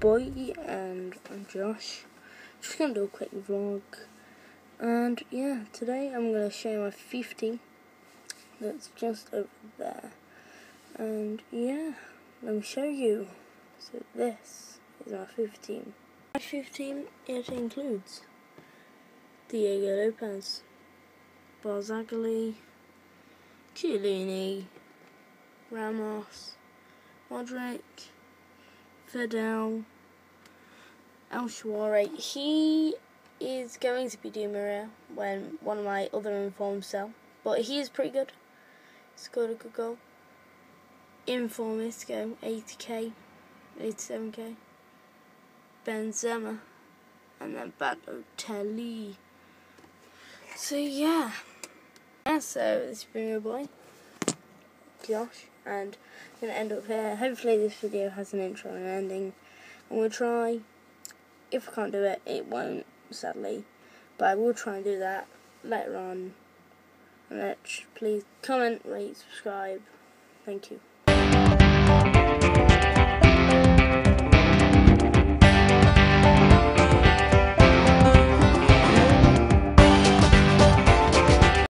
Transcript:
boy and I'm Josh. Just gonna do a quick vlog. And yeah, today I'm gonna show you my 50 that's just over there. And yeah, let me show you. So this is my 15. My 15 it includes Diego Lopez, Barzagli, Chiellini, Ramos, Modric, Vidal, El Shaarawy. He is going to be Di Maria when one of my other informs sell, but he is pretty good. Scored a good goal. Inform Isco, 80k, 87k. Benzema, and then Balotelli. So yeah, yeah. So this has been your boy. Josh, and I'm going to end up here. Hopefully this video has an intro and an ending. Going to try. If I can't do it, it won't, sadly. But I will try and do that later on. And please comment, rate, subscribe. Thank you.